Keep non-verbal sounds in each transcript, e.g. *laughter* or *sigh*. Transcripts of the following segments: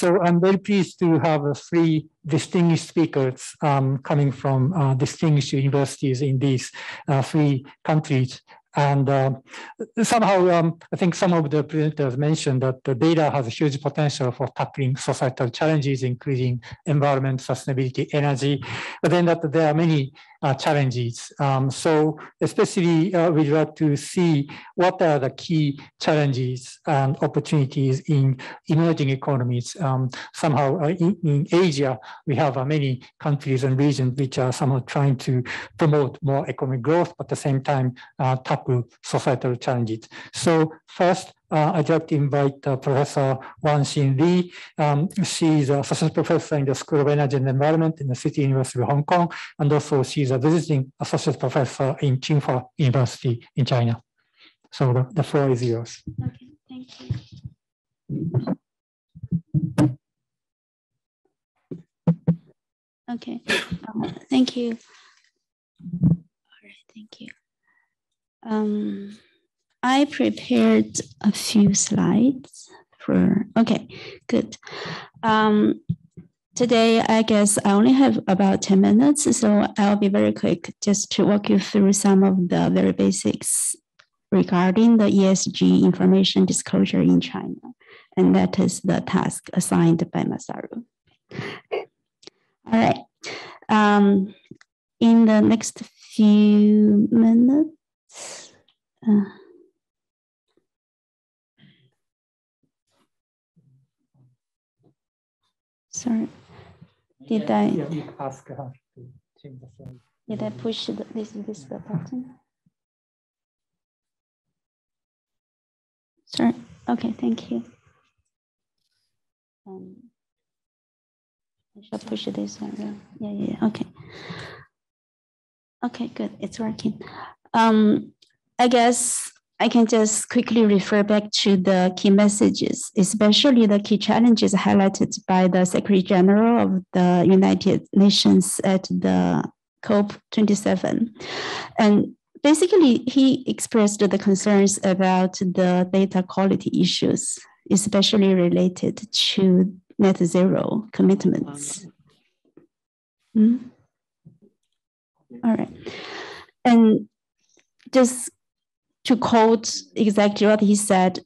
so I'm very pleased to have three distinguished speakers um, coming from uh, distinguished universities in these uh, three countries. And uh, somehow, um, I think some of the presenters mentioned that the data has a huge potential for tackling societal challenges, including environment, sustainability, energy, but then that there are many uh, challenges. Um, so especially uh, we'd like to see what are the key challenges and opportunities in emerging economies. Um, somehow uh, in, in, Asia, we have uh, many countries and regions which are somehow trying to promote more economic growth, but at the same time uh, tackle societal challenges. So first, uh, I'd like to invite uh, Professor Wanxin Li. Um, she's a associate professor in the School of Energy and Environment in the City University of Hong Kong, and also she's a visiting associate professor in Tsinghua University in China. So the, the floor is yours. Okay, thank you. Okay, um, thank you. All right, thank you. Um, I prepared a few slides for, okay, good. Um, today, I guess I only have about 10 minutes, so I'll be very quick just to walk you through some of the very basics regarding the ESG information disclosure in China. And that is the task assigned by Masaru. All right. Um, in the next few minutes, uh, Sorry. Did I? Ask her to change the slide. Did I push the, this this the button? Sorry. Okay. Thank you. Um, I should push this one. Yeah. Yeah. Yeah. Okay. Okay. Good. It's working. Um, I guess I can just quickly refer back to the key messages, especially the key challenges highlighted by the Secretary General of the United Nations at the COP27. And basically, he expressed the concerns about the data quality issues, especially related to net zero commitments. Hmm? All right. And just to quote exactly what he said,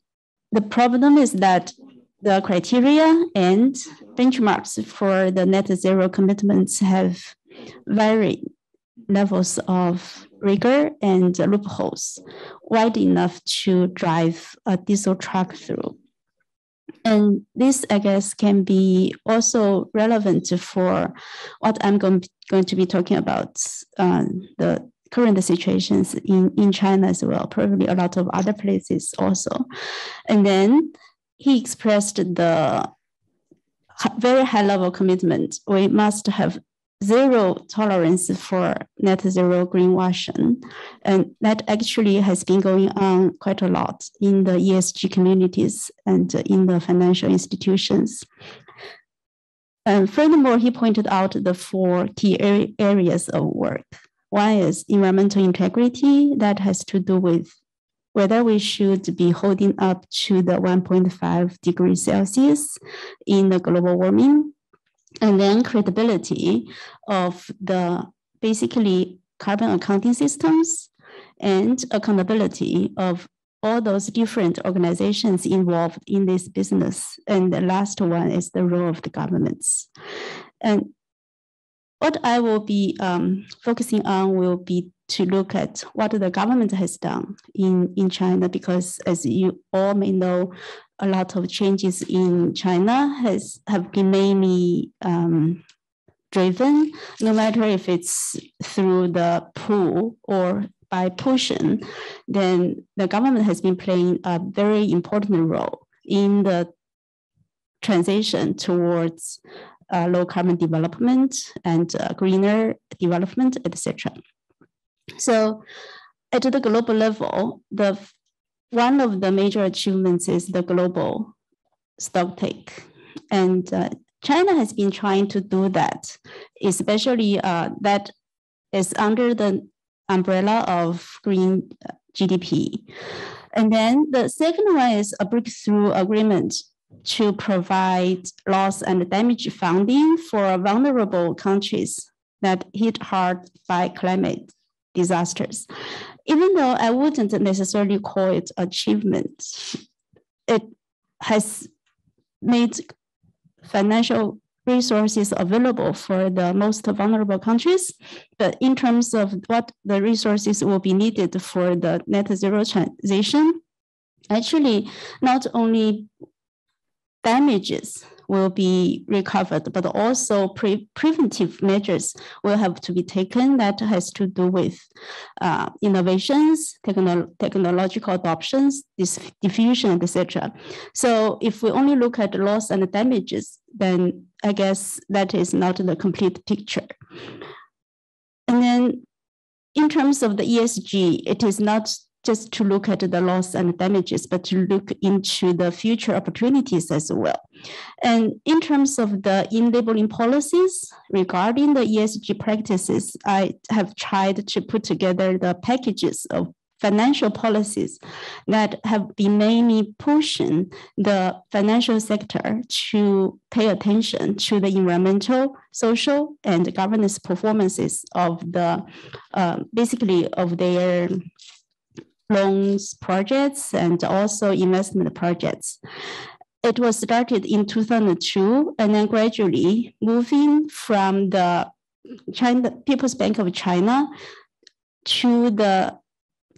the problem is that the criteria and benchmarks for the net zero commitments have varied levels of rigor and loopholes wide enough to drive a diesel truck through. And this, I guess, can be also relevant for what I'm going, going to be talking about uh, the current situations in, in China as well, probably a lot of other places also. And then he expressed the very high level commitment. We must have zero tolerance for net zero greenwashing. And that actually has been going on quite a lot in the ESG communities and in the financial institutions. And furthermore, he pointed out the four key areas of work. One is environmental integrity that has to do with whether we should be holding up to the 1.5 degrees Celsius in the global warming, and then credibility of the basically carbon accounting systems and accountability of all those different organizations involved in this business. And the last one is the role of the governments. And what I will be um, focusing on will be to look at what the government has done in, in China, because as you all may know, a lot of changes in China has have been mainly um, driven, no matter if it's through the pull or by pushing, then the government has been playing a very important role in the transition towards uh, low carbon development and uh, greener development, etc. So at the global level, the one of the major achievements is the global stock take. And uh, China has been trying to do that, especially uh, that is under the umbrella of green GDP. And then the second one is a breakthrough agreement to provide loss and damage funding for vulnerable countries that hit hard by climate disasters. Even though I wouldn't necessarily call it achievement, it has made financial resources available for the most vulnerable countries. But in terms of what the resources will be needed for the net zero transition, actually not only damages will be recovered, but also pre preventive measures will have to be taken that has to do with uh, innovations, techno technological adoptions, diffusion, etc. So if we only look at loss and damages, then I guess that is not the complete picture. And then in terms of the ESG, it is not just to look at the loss and damages, but to look into the future opportunities as well. And in terms of the in-labeling policies regarding the ESG practices, I have tried to put together the packages of financial policies that have been mainly pushing the financial sector to pay attention to the environmental, social, and governance performances of the uh, basically of their loans projects and also investment projects. It was started in 2002 and then gradually moving from the China People's Bank of China to the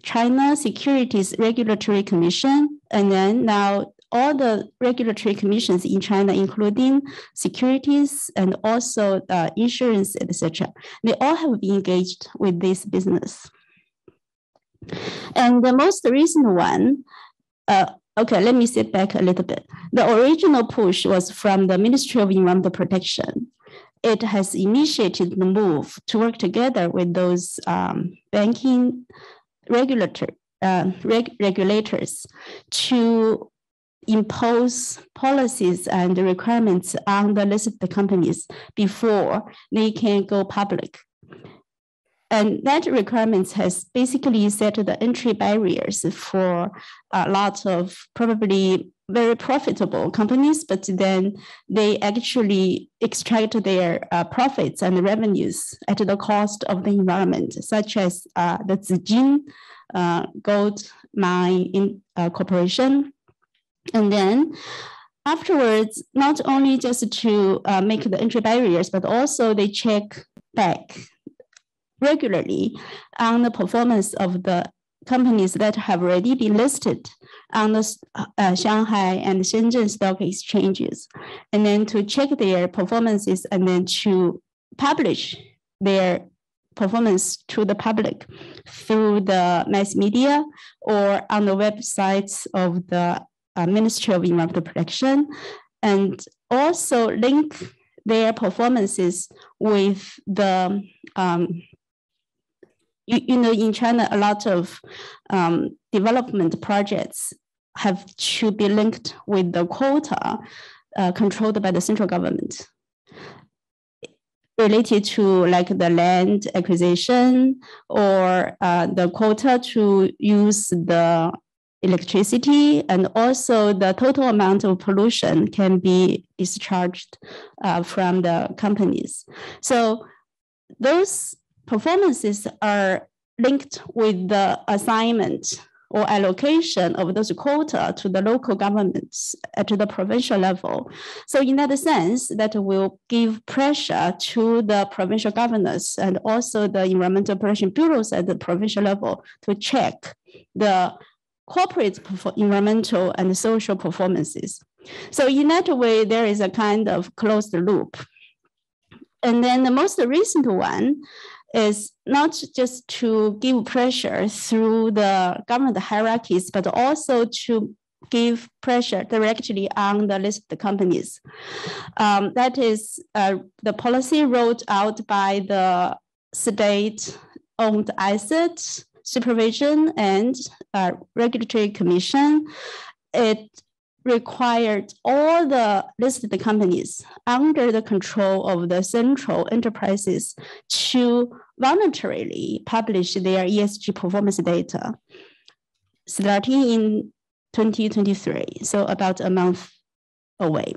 China Securities Regulatory Commission, and then now all the regulatory commissions in China, including securities and also uh, insurance, etc., they all have been engaged with this business. And the most recent one, uh, okay, let me sit back a little bit. The original push was from the Ministry of Environmental Protection. It has initiated the move to work together with those um, banking regulator, uh, reg regulators to impose policies and requirements on the listed companies before they can go public. And that requirements has basically set the entry barriers for a lot of probably very profitable companies, but then they actually extract their uh, profits and revenues at the cost of the environment, such as uh, the Zijin uh, Gold Mine in, uh, Corporation. And then afterwards, not only just to uh, make the entry barriers, but also they check back regularly on the performance of the companies that have already been listed on the uh, Shanghai and Shenzhen stock exchanges, and then to check their performances and then to publish their performance to the public through the mass media or on the websites of the uh, Ministry of Environmental Protection, and also link their performances with the um, you, you know, in China, a lot of um, development projects have to be linked with the quota uh, controlled by the central government related to like the land acquisition or uh, the quota to use the electricity and also the total amount of pollution can be discharged uh, from the companies. So those performances are linked with the assignment or allocation of those quota to the local governments at the provincial level. So in that sense, that will give pressure to the provincial governors and also the environmental protection bureaus at the provincial level to check the corporate environmental and social performances. So in that way, there is a kind of closed loop. And then the most recent one is not just to give pressure through the government hierarchies, but also to give pressure directly on the listed companies. Um, that is uh, the policy rolled out by the state-owned asset supervision and uh, regulatory commission. It required all the listed companies under the control of the central enterprises to voluntarily publish their ESG performance data starting in 2023, so about a month away.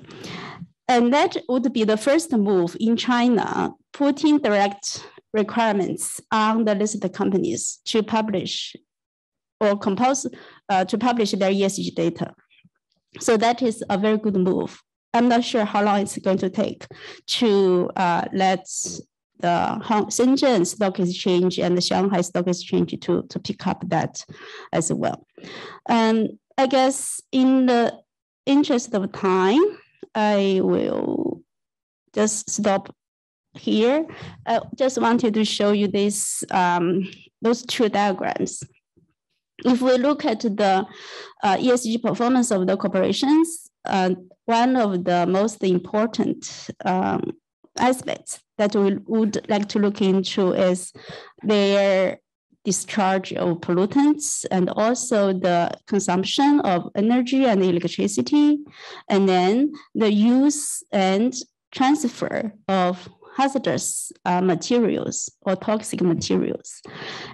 And that would be the first move in China, putting direct requirements on the listed companies to publish or compose uh, to publish their ESG data. So that is a very good move. I'm not sure how long it's going to take to uh, let the Hong Shenzhen Stock Exchange and the Shanghai Stock Exchange to, to pick up that as well. And I guess in the interest of time, I will just stop here. I just wanted to show you this, um, those two diagrams. If we look at the uh, ESG performance of the corporations, uh, one of the most important um, aspects that we would like to look into is their discharge of pollutants and also the consumption of energy and electricity, and then the use and transfer of hazardous uh, materials or toxic materials.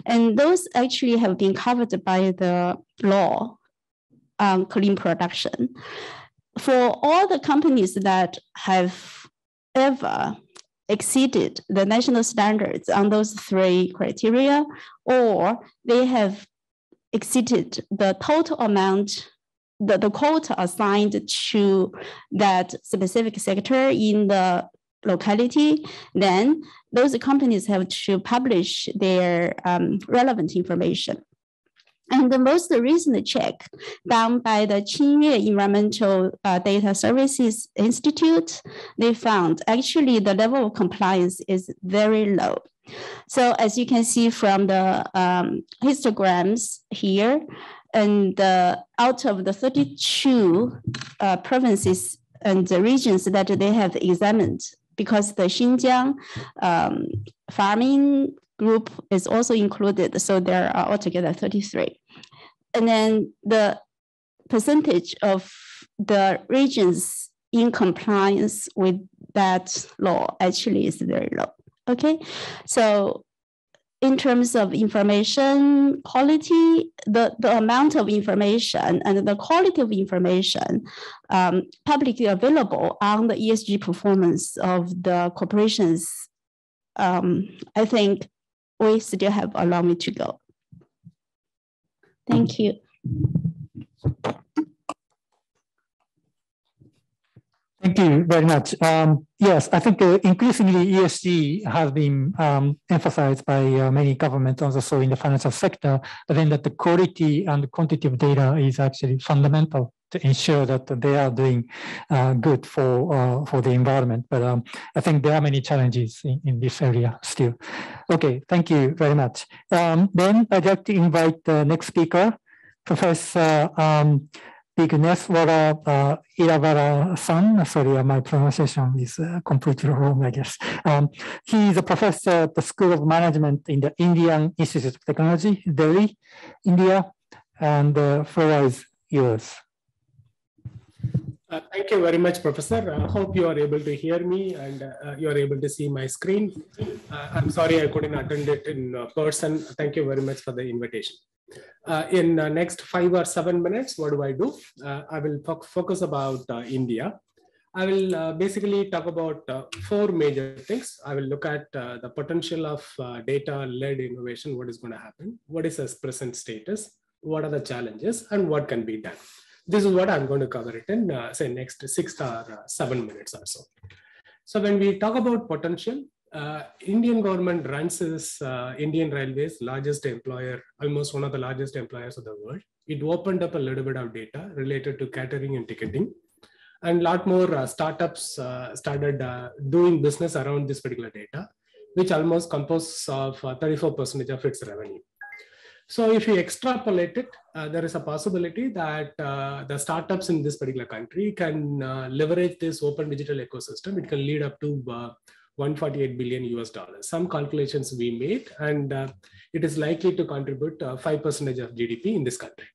And those actually have been covered by the law on clean production. For all the companies that have ever exceeded the national standards on those three criteria, or they have exceeded the total amount, the, the quota assigned to that specific sector in the locality, then those companies have to publish their um, relevant information. And the most recent check done by the Qingyue Environmental uh, Data Services Institute, they found actually the level of compliance is very low. So as you can see from the um, histograms here, and uh, out of the 32 uh, provinces and the regions that they have examined, because the Xinjiang um, farming group is also included. So there are altogether 33. And then the percentage of the regions in compliance with that law actually is very low. Okay, so in terms of information quality, the, the amount of information and the quality of information um, publicly available on the ESG performance of the corporations, um, I think we still have a long way to go. Thank you. Thank you very much. Um, yes, I think uh, increasingly ESG has been um, emphasized by uh, many governments also in the financial sector, but then that the quality and quantity of data is actually fundamental to ensure that they are doing uh, good for uh, for the environment. But um, I think there are many challenges in, in this area still. Okay, thank you very much. Um, then I'd like to invite the next speaker, Professor Vigneswara uh, Iravara-san. Sorry, uh, my pronunciation is uh, completely wrong, I guess. Um, he is a professor at the School of Management in the Indian Institute of Technology, Delhi, India, and the floor is yours. Uh, thank you very much, Professor. I hope you are able to hear me and uh, you are able to see my screen. Uh, I'm sorry I couldn't attend it in uh, person. Thank you very much for the invitation. Uh, in uh, next five or seven minutes, what do I do? I will fo focus about India. I will basically talk about four major things. I will look at the potential of data-led innovation, what is going to happen, what is its present status, what are the challenges, and what can be done this is what I'm going to cover it in, uh, say, next six or uh, seven minutes or so. So when we talk about potential, uh, Indian government runs this uh, Indian Railways, largest employer, almost one of the largest employers of the world. It opened up a little bit of data related to catering and ticketing. And a lot more uh, startups uh, started doing business around this particular data, which almost composes of 34% of its revenue. So if you extrapolate it, uh, there is a possibility that uh, the startups in this particular country can uh, leverage this open digital ecosystem. It can lead up to uh, 148 billion US dollars. Some calculations we made, and uh, it is likely to contribute 5% uh, of GDP in this country.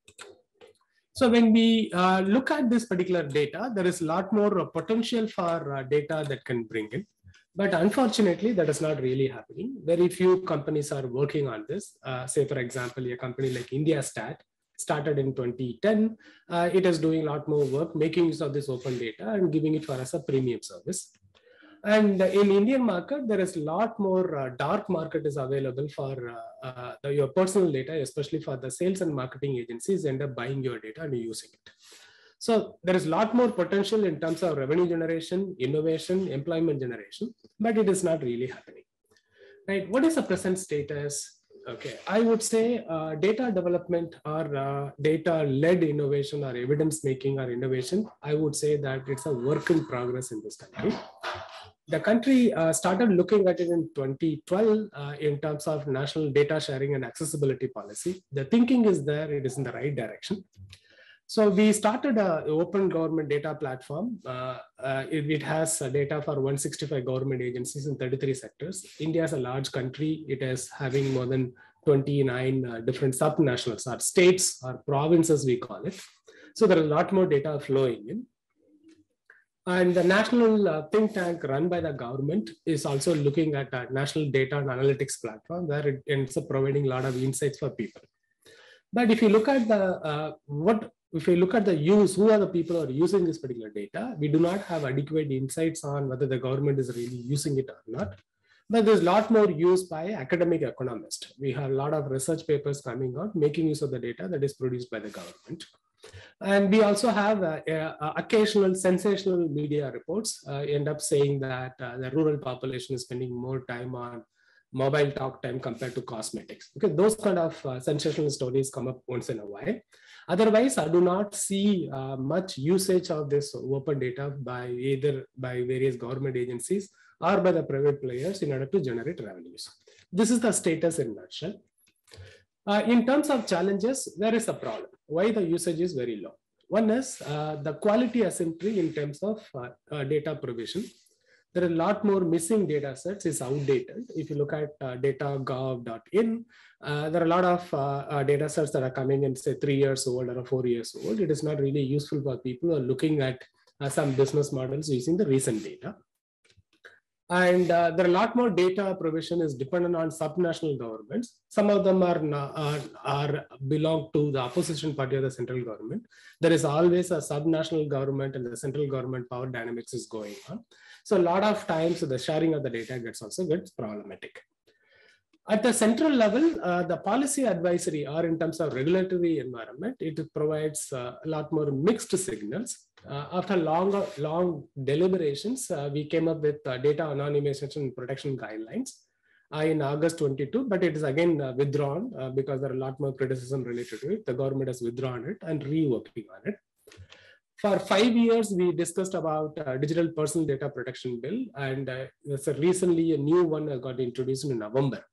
So when we look at this particular data, there is a lot more potential for data that can bring in. But unfortunately, that is not really happening. Very few companies are working on this. Uh, say, for example, a company like IndiaStat, started in 2010. Uh, it is doing a lot more work, making use of this open data and giving it for us a premium service. And in Indian market, there is a lot more uh, dark market is available for uh, uh, the, your personal data, especially for the sales and marketing agencies end up buying your data and using it. So there is a lot more potential in terms of revenue generation, innovation, employment generation, but it is not really happening. Right? What is the present status? Okay, I would say uh, data development or uh, data-led innovation or evidence-making or innovation, I would say that it's a work in progress in this country the country uh, started looking at it in 2012 uh, in terms of national data sharing and accessibility policy. The thinking is there, it is in the right direction. So we started an open government data platform. Uh, uh it, it, has data for 165 government agencies in 33 sectors. India is a large country. It is having more than 29 uh, different subnationals or states or provinces, we call it. So there are a lot more data flowing in. And the national uh, think tank run by the government is also looking at a national data and analytics platform where it ends up providing a lot of insights for people. But if you look at the uh, what if you look at the use, who are the people who are using this particular data? We do not have adequate insights on whether the government is really using it or not. But there's a lot more use by academic economists. We have a lot of research papers coming out making use of the data that is produced by the government. And we also have uh, uh, occasional sensational media reports uh, end up saying that uh, the rural population is spending more time on mobile talk time compared to cosmetics. Because those kind of uh, sensational stories come up once in a while. Otherwise, I do not see uh, much usage of this open data by either by various government agencies or by the private players in order to generate revenues. This is the status in nutshell. In terms of challenges, there is a problem. Why the usage is very low? One is uh, the quality asymmetry in terms of uh, uh data provision. There are a lot more missing data sets is outdated. If you look at uh, data.gov.in, uh, there are a lot of data sets that are coming in say three years old or four years old. It is not really useful for people who are looking at some business models using the recent data. And uh, there are a lot more data provision is dependent on subnational governments. Some of them are, are, are belong to the opposition party of the central government. There is always a subnational government and the central government power dynamics is going on. So a lot of times the sharing of the data gets also gets problematic. At the central level, uh, the policy advisory or in terms of regulatory environment, it provides uh, a lot more mixed signals after long, long deliberations, uh, we came up with uh, data anonymization protection guidelines uh, in August 22, but it is again uh, withdrawn uh, because there are a lot more criticism related to it. The government has withdrawn it and reworking on it. For five years, we discussed about digital personal data protection bill, and so recently a new one got introduced in November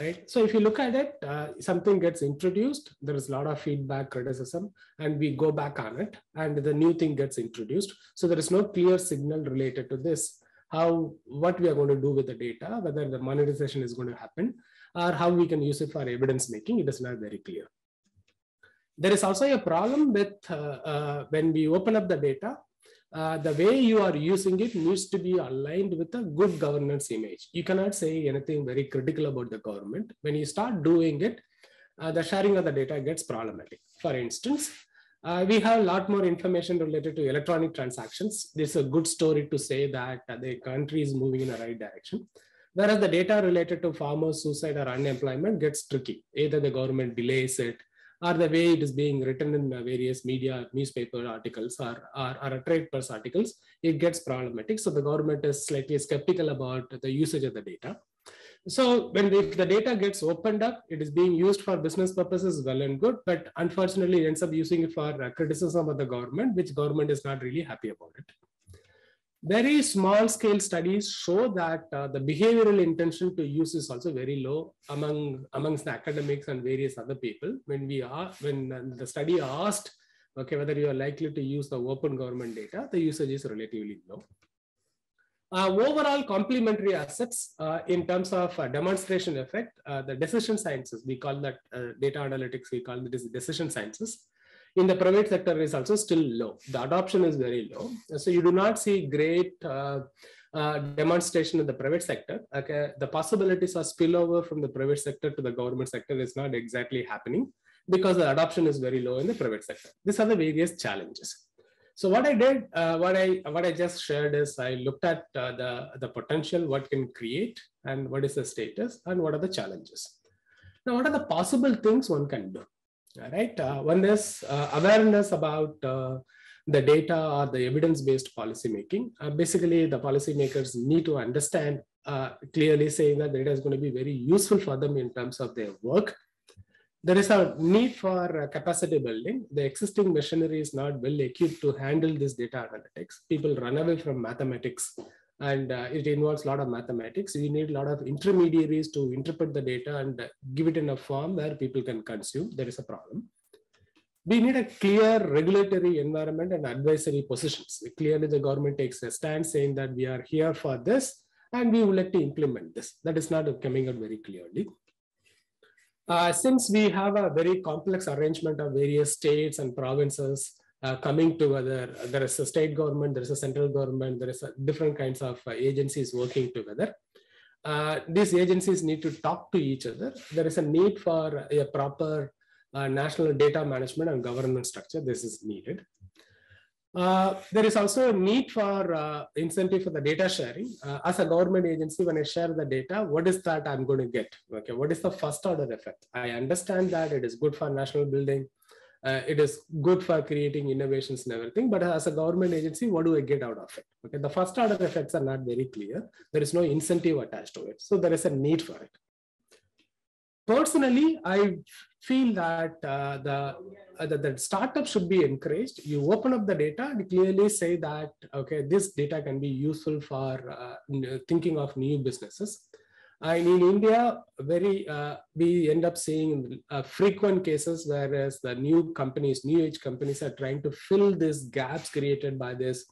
right? So if you look at it, uh, something gets introduced, there is a lot of feedback, criticism, and we go back on it, and the new thing gets introduced. So there is no clear signal related to this, how, what we are going to do with the data, whether the monetization is going to happen, or how we can use it for evidence making, it is not very clear. There is also a problem with uh, uh, when we open up the data, uh, the way you are using it needs to be aligned with a good governance image. You cannot say anything very critical about the government. When you start doing it, uh, the sharing of the data gets problematic. For instance, uh, we have a lot more information related to electronic transactions. This is a good story to say that the country is moving in the right direction. Whereas the data related to farmers' suicide or unemployment gets tricky. Either the government delays it or the way it is being written in various media, newspaper articles or, or, or trade press articles, it gets problematic. So the government is slightly skeptical about the usage of the data. So when the, the data gets opened up, it is being used for business purposes, well and good, but unfortunately it ends up using it for criticism of the government, which government is not really happy about it very small scale studies show that uh, the behavioral intention to use is also very low among amongst the academics and various other people. When we are when uh, the study asked okay whether you are likely to use the open government data the usage is relatively low. Uh, overall complementary assets uh, in terms of uh, demonstration effect uh, the decision sciences we call that data analytics we call it decision sciences in the private sector is also still low. The adoption is very low. So you do not see great uh, uh, demonstration in the private sector. Okay, the possibilities of spillover from the private sector to the government sector is not exactly happening. because the adoption is very low in the private sector. These are the various challenges. So what I did, uh, what I what I just shared is I looked at uh, the the potential, what can create, and what is the status, and what are the challenges. Now, what are the possible things one can do? Right, uh, one is uh, awareness about uh, the data or the evidence-based policymaking. Uh, basically, the policymakers need to understand clearly saying that data is going to be very useful for them in terms of their work there is a need for uh, capacity building. The existing machinery is not well equipped to handle this data analytics. People run away from mathematics and uh, it involves a lot of mathematics. We need a lot of intermediaries to interpret the data and give it in a form where people can consume. There is a problem. We need a clear regulatory environment and advisory positions. Clearly, the government takes a stand saying that we are here for this and we would like to implement this. That is not coming out very clearly. Uh, since we have a very complex arrangement of various states and provinces uh, coming together, there is a state government, there is a central government, there is different kinds of uh, agencies working together. Uh, these agencies need to talk to each other. There is a need for a proper uh, national data management and governance structure. This is needed. Uh, there is also a need for uh, incentive for the data sharing. As a government agency, when I share the data, what is that I'm going to get? Okay, what is the first order effect? I understand that it is good for national building. Uh, it is good for creating innovations and everything. But as a government agency, what do I get out of it? Okay, the first order effects are not very clear. There is no incentive attached to it. So there is a need for it. Personally, I feel that uh, the uh, startup should be encouraged. You open up the data and clearly say that, okay, this data can be useful for uh, thinking of new businesses. And in India, very uh, we end up seeing uh, frequent cases whereas the new companies, new age companies are trying to fill these gaps created by this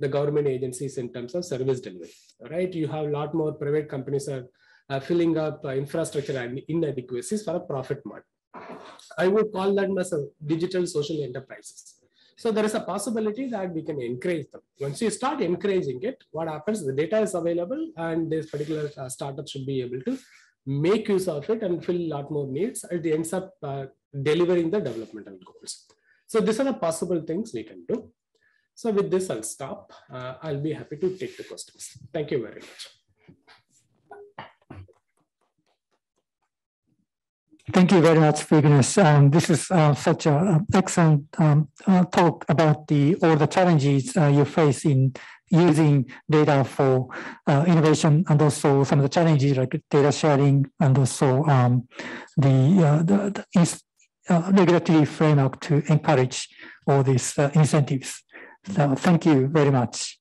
the government agencies in terms of service delivery. Right? You have a lot more private companies are uh, filling up uh, infrastructure and inadequacies for a profit margin. I would call that as a digital social enterprises. So there is a possibility that we can encourage them. Once you start encouraging it, what happens? The data is available and this particular uh, startup should be able to make use of it and fill a lot more needs. It ends up uh, delivering the developmental goals. So these are the possible things we can do. So with this, I'll stop. Uh, I'll be happy to take the questions. Thank you very much. Thank you very much, Vignesh. Um, this is uh, such an excellent um, uh, talk about the all the challenges uh, you face in using data for uh, innovation and also some of the challenges like data sharing and also um, the, uh, the, the uh, regulatory framework to encourage all these incentives. So thank you very much.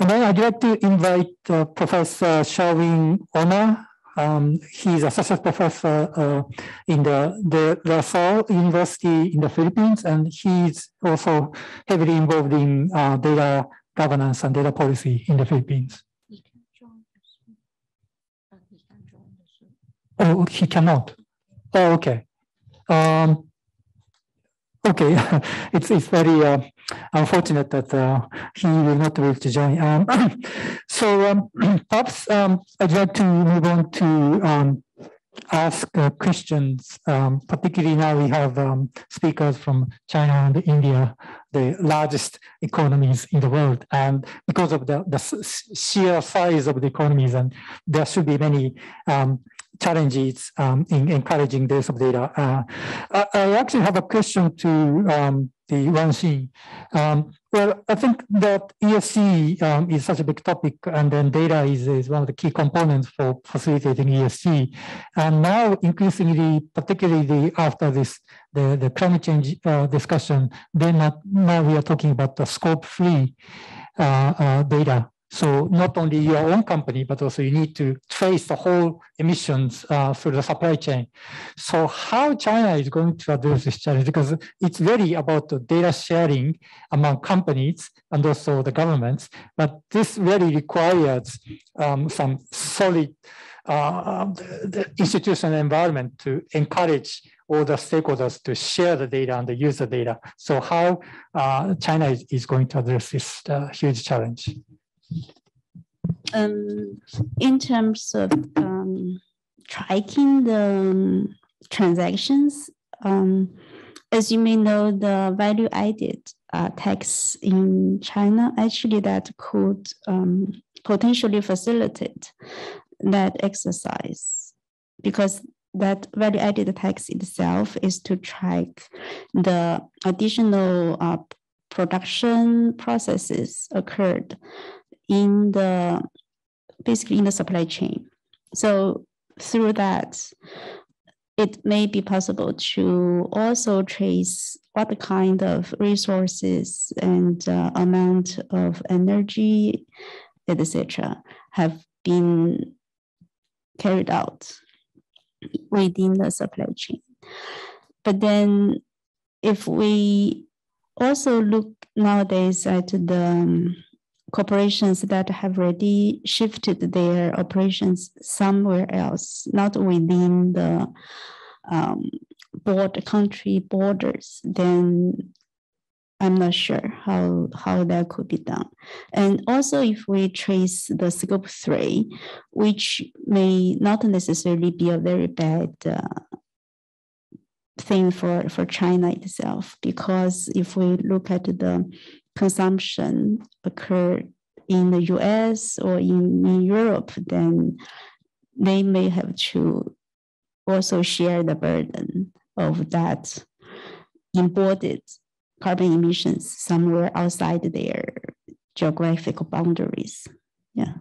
And then I'd like to invite Professor Sherwin Ona um, he's associate professor uh, in the, the La Salle University in the Philippines, and he's also heavily involved in uh, data governance and data policy in the Philippines. He can join the swing. Oh, he cannot. Oh, okay. Um, okay, *laughs* it's it's very uh, unfortunate that uh, he will not be able to join. Um, *clears throat* so um, *clears throat* perhaps um, I'd like to move on to um, ask uh, questions. Um, particularly now we have um, speakers from China and India, the largest economies in the world. And because of the, the sheer size of the economies, and there should be many challenges in encouraging the use of data. Uh, I, I, actually have a question to the Wanxin. Um, well, I think that ESG um, is such a big topic, and then data is, is one of the key components for facilitating ESG. And now, increasingly, particularly after this the, the climate change uh, discussion, then now we are talking about the scope-three uh, uh, data so not only your own company, but also you need to trace the whole emissions uh, through the supply chain. So how China is going to address this challenge? Because it's really about the data sharing among companies and also the governments, but this really requires um, some solid uh, institutional environment to encourage all the stakeholders to share the data and use the data. So how uh, China is, is, going to address this uh, huge challenge? Um, in terms of um, tracking the um, transactions, Um, as you may know, the value added uh, tax in China actually that could um, potentially facilitate that exercise because that value added tax itself is to track the additional uh, production processes occurred in the basically in the supply chain. So through that, it may be possible to also trace what kind of resources and uh, amount of energy, etc., have been carried out within the supply chain. But then, if we also look nowadays at the um, corporations that have already shifted their operations somewhere else, not within the um, board country borders, then I'm not sure how, how that could be done. And also, if we trace the scope three, which may not necessarily be a very bad uh, thing for, for China itself, because if we look at the consumption occur in the US or in, in Europe, then they may have to also share the burden of that imported carbon emissions somewhere outside their geographical boundaries. Yeah.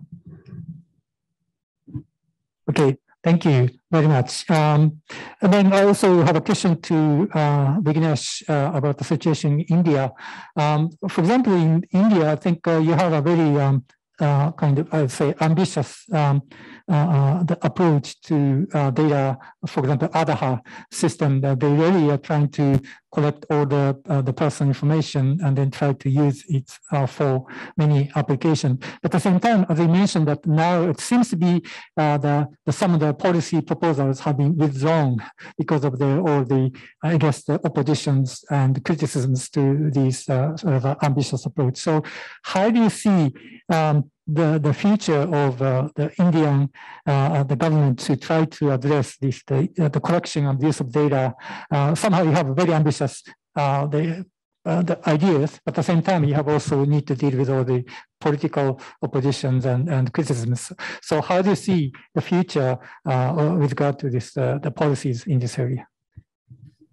Okay, thank you very much. Um, and then I also have a question to uh, Vignesh uh, about the situation in India. Um, for example, in India, I think uh, you have a very um, uh, kind of, I would say, ambitious um, uh, uh, the approach to uh, data, for example, Aadhaar system, that they really are trying to collect all the uh, the personal information and then try to use it for many applications. But at the same time, as I mentioned, that now it seems to be the, the some of the policy proposals have been withdrawn because of the all the I guess the oppositions and criticisms to these sort of ambitious approach. So, how do you see um, the, the future of uh, the Indian uh, the government to try to address this the, uh, the collection and use of data. Uh, somehow you have very ambitious uh, the, uh, the ideas, but at the same time you have also need to deal with all the political oppositions and, and criticisms. So how do you see the future with regard to this the policies in this area?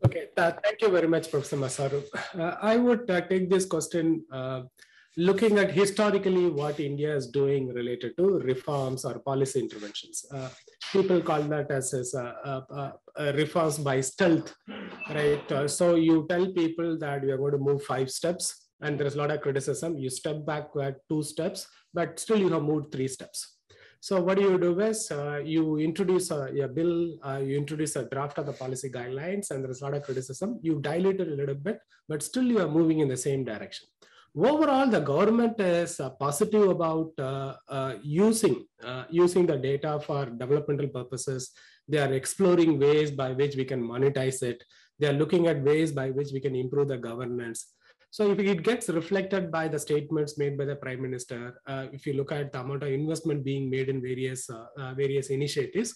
Okay, thank you very much, Professor Masaru. I would take this question looking at historically what India is doing related to reforms or policy interventions. Uh, people call that as, as a, a, a reforms by stealth, right? Uh, so you tell people that you are going to move five steps and there's a lot of criticism. You step back two steps, but still you have moved three steps. So what do you do is uh, you introduce a, a bill, uh, you introduce a draft of the policy guidelines and there's a lot of criticism. You dilute it a little bit, but still you are moving in the same direction overall the government is uh, positive about uh, uh, using uh, using the data for developmental purposes. They are exploring ways by which we can monetize it. They are looking at ways by which we can improve the governance. So if it gets reflected by the statements made by the prime minister uh, if you look at the amount of investment being made in various uh, various initiatives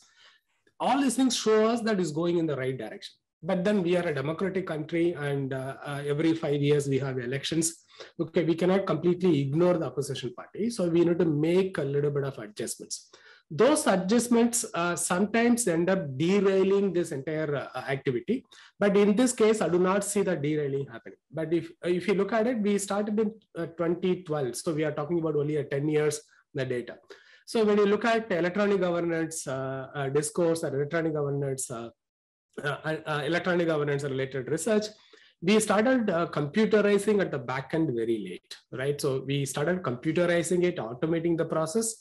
all these things show us that is going in the right direction. But then we are a democratic country and every five years we have elections okay, we cannot completely ignore the opposition party. So we need to make a little bit of adjustments. Those adjustments uh, sometimes end up derailing this entire uh, activity. But in this case, I do not see the derailing happening. But if, if you look at it, we started in uh, 2012. So we are talking about only a 10 years the data. So when you look at electronic governance uh, uh, discourse or electronic governance, uh, electronic governance related research, we started uh, computerizing at the back end very late, right? So we started computerizing it, automating the process.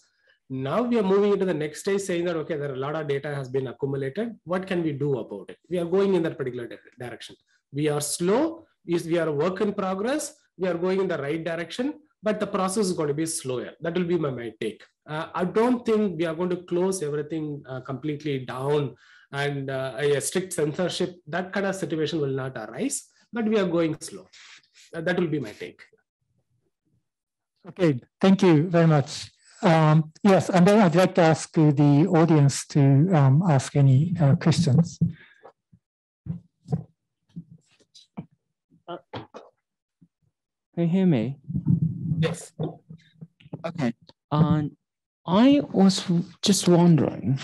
Now we are moving into the next stage saying that, okay, there are a lot of data has been accumulated. What can we do about it? We are going in that particular direction. We are slow, we are a work in progress. We are going in the right direction, but the process is going to be slower. That will be my, my take. Uh, I don't think we are going to close everything uh, completely down and uh, a strict censorship. That kind of situation will not arise but we are going slow. that will be my take. Okay, thank you very much. Um, yes, and then I'd like to ask the audience to um, ask any uh, questions. Uh, can you hear me? Yes. Okay. Um, I was just wondering,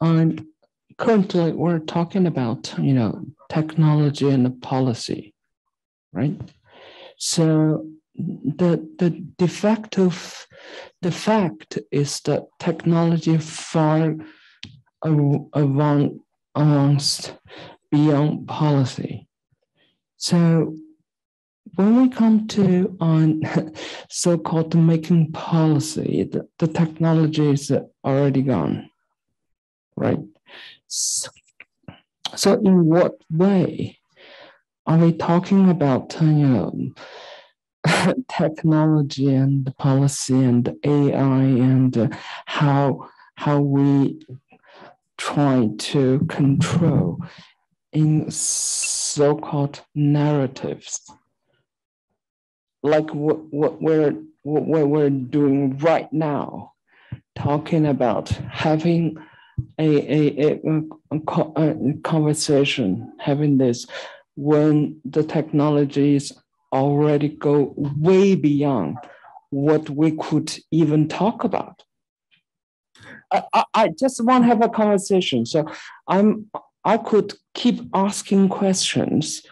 um, currently we're talking about, you know, technology and policy, right? So the the defect of the fact is that technology far advanced beyond policy. So when we come to on *laughs* so-called making policy, the, the technology is already gone, right? So, so in what way are we talking about you *laughs* know technology and policy and AI and uh, how how we try to control in so-called narratives? Like what, what we're what we're doing right now talking about having a, a, a, conversation having this when the technologies already go way beyond what we could even talk about. I, I just want to have a conversation. So I'm I could keep asking questions.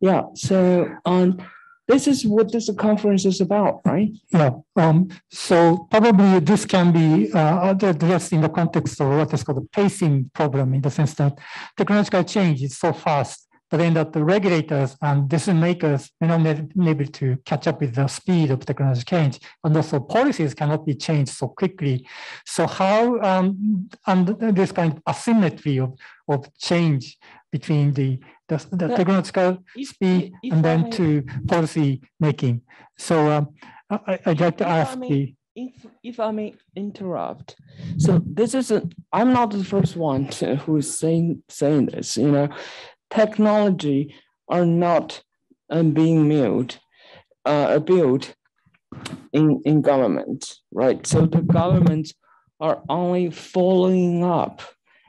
Yeah. So um, this is what this conference is about, right? Yeah. Um, so probably this can be uh, addressed in the context of what is called the pacing problem, in the sense that technological change is so fast but then that the regulators and decision makers may not able to catch up with the speed of technological change, and also policies cannot be changed so quickly. So how um, and this kind of asymmetry of, of change between the the, the technological if, speed if, and then to policy making. So um, I, would like to ask may, the if if I may interrupt, so this is a, I'm not the first one to, who is saying saying this. You know, technology are not um, being built, uh, built in, in government, right? So the government are only following up,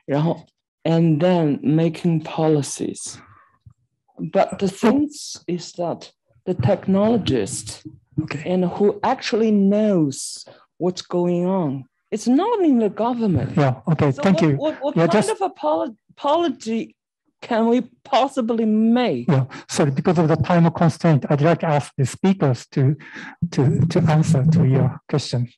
you know, and then making policies. But the thing is that the technologist okay. and who actually knows what's going on, it's not in the government. Yeah, okay, so thank what, you. What, what yeah, kind just... of a policy can we possibly make? Yeah, sorry, because of the time constraint, I'd like to ask the speakers to, to, to answer to your question.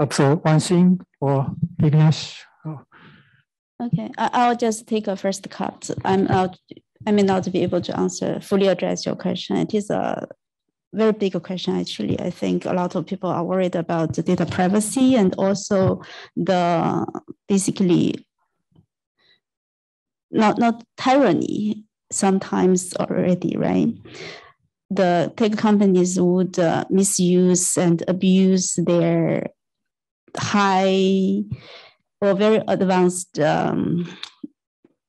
So thing or Vignesh? Okay, I, will just take a first cut. I'm out. I may not be able to answer fully address your question. It is a very big question actually i think a lot of people are worried about the data privacy and also the basically not not tyranny sometimes already right the tech companies would uh, misuse and abuse their high or very advanced um,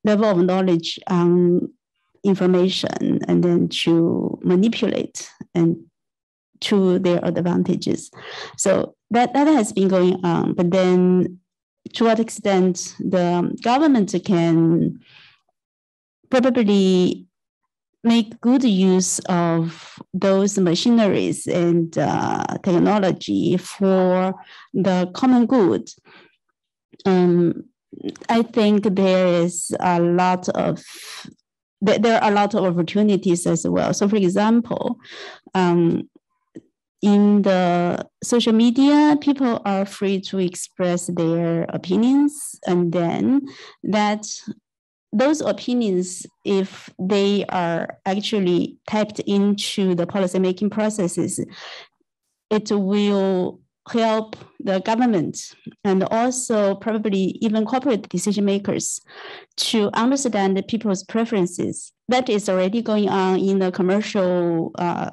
level of knowledge on information and then to manipulate and to their advantages. So that, that has been going on. But then to what extent the government can probably make good use of those machineries and uh, technology for the common good. Um, I think there is a lot of there are a lot of opportunities as well. So, for example, um, in the social media, people are free to express their opinions, and then that those opinions, if they are actually tapped into the policymaking processes, it will help the government and also probably even corporate decision makers to understand the people's preferences. That is already going on in the commercial uh,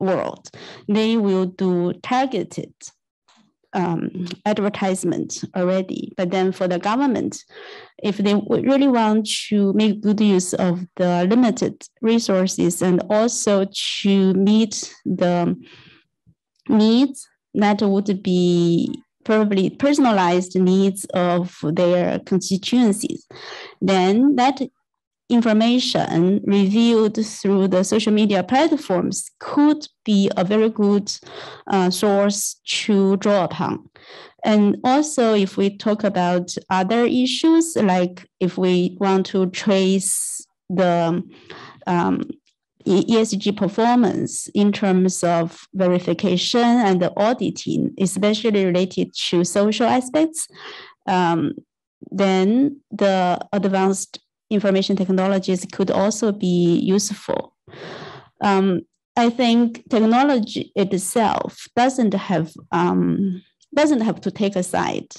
world. They will do targeted um, advertisement already. But then for the government, if they really want to make good use of the limited resources and also to meet the needs that would be probably personalized needs of their constituencies, then that information reviewed through the social media platforms could be a very good uh, source to draw upon. And also, if we talk about other issues, like if we want to trace the um, ESG performance in terms of verification and the auditing, especially related to social aspects, um, then the advanced information technologies could also be useful. Um, I think technology itself doesn't have um, doesn't have to take a side,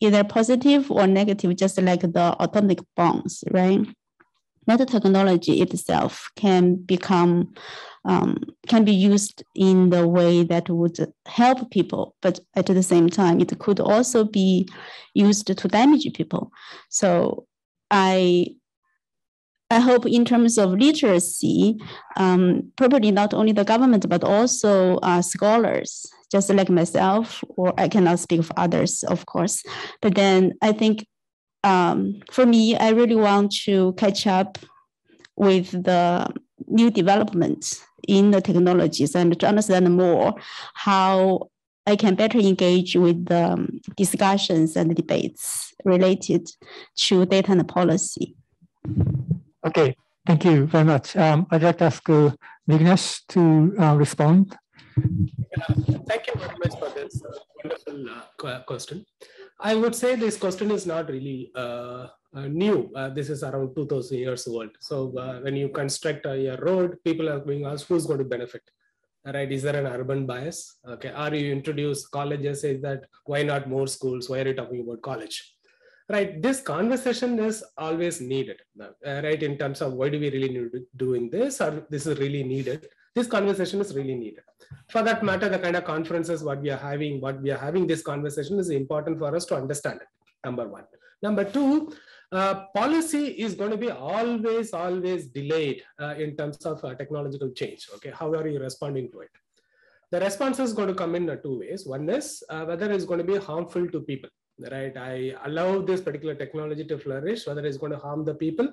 either positive or negative, just like the atomic bombs, right? That technology itself can become um, can be used in the way that would help people, but at the same time, it could also be used to damage people. So I I hope in terms of literacy, um, probably not only the government, but also uh, scholars, just like myself, or I cannot speak for others, of course. But then I think um, for me, I really want to catch up with the new developments in the technologies and to understand more how I can better engage with the um, discussions and debates related to data and policy. Okay, thank you very much. Um, I'd like to ask uh, Vignesh to uh, respond. thank you very much for this uh, wonderful uh, question. I would say this question is not really uh, uh, new. this is around 2000 years old. So when you construct a road, people are being asked who's going to benefit right is there an urban bias? Okay are you introduce colleges say that why not more schools? Why are you talking about college? Right this conversation is always needed. Uh, right in terms of why do we really need doing this or this is really needed? This conversation is really needed. For that matter the kind of conferences what we are having what we are having this conversation is important for us to understand it number one. Number two uh, policy is going to be always always delayed uh, in terms of uh, technological change okay how are you responding to it the response is going to come in uh, two ways one is uh, whether it's going to be harmful to people right? I allow this particular technology to flourish, whether it's going to harm the people.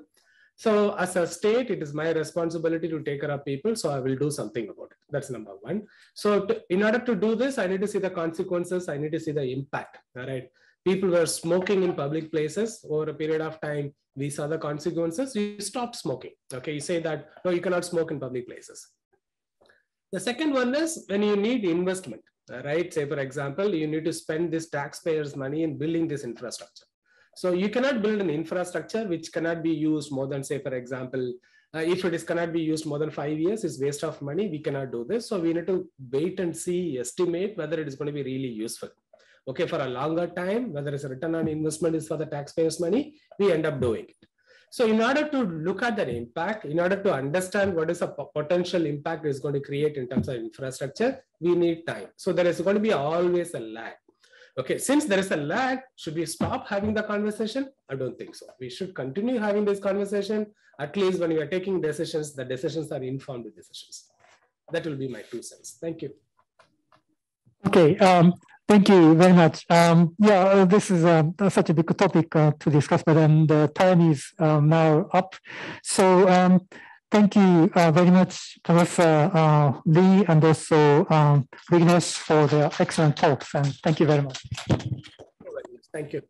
So as a state, it is my responsibility to take care of people. So I will do something about it. That's number one. So to, in order to do this, I need to see the consequences. I need to see the impact, all right? People were smoking in public places over a period of time. We saw the consequences. You stop smoking. Okay, you say that, no, you cannot smoke in public places. The second one is when you need investment right? Say, for example, you need to spend this taxpayers' money in building this infrastructure. So you cannot build an infrastructure which cannot be used more than, say, for example, uh, if it is cannot be used more than five years, it's waste of money. We cannot do this. So we need to wait and see, estimate whether it is going to be really useful. Okay, for a longer time, whether it's a return on investment is for the taxpayers' money, we end up doing it. So in order to look at that impact, in order to understand what is a potential impact is going to create in terms of infrastructure, we need time. So there is going to be always a lag. Okay, since there is a lag, should we stop having the conversation? I don't think so. We should continue having this conversation. At least when we are taking decisions, the decisions are informed decisions. That will be my two cents. Thank you. Okay, um, Thank you very much. Um, yeah, uh, this is uh, such a big topic uh, to discuss, but then the time is um, now up. So um, thank you uh, very much, Professor uh, Li, and also um, for the excellent talks, and thank you very much. Thank you.